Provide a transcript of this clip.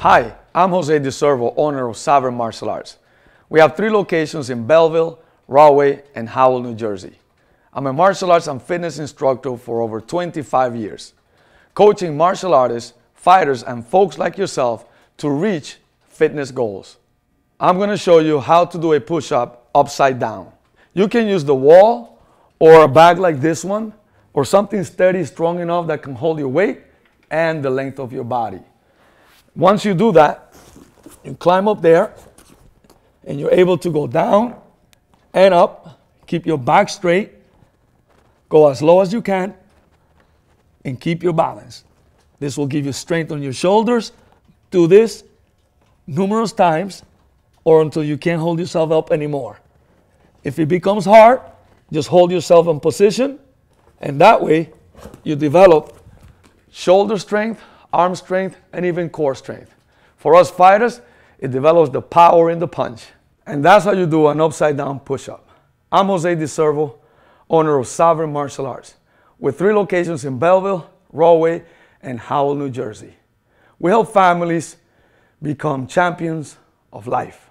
Hi, I'm Jose DiCervo, owner of Sovereign Martial Arts. We have three locations in Belleville, Rahway, and Howell, New Jersey. I'm a martial arts and fitness instructor for over 25 years, coaching martial artists, fighters, and folks like yourself to reach fitness goals. I'm going to show you how to do a push-up upside down. You can use the wall or a bag like this one or something steady, strong enough that can hold your weight and the length of your body. Once you do that, you climb up there and you're able to go down and up. Keep your back straight. Go as low as you can and keep your balance. This will give you strength on your shoulders. Do this numerous times or until you can't hold yourself up anymore. If it becomes hard, just hold yourself in position and that way you develop shoulder strength, arm strength, and even core strength. For us fighters, it develops the power in the punch. And that's how you do an upside down push up. I'm Jose DiCervo, owner of Sovereign Martial Arts, with three locations in Belleville, Rahway, and Howell, New Jersey. We help families become champions of life.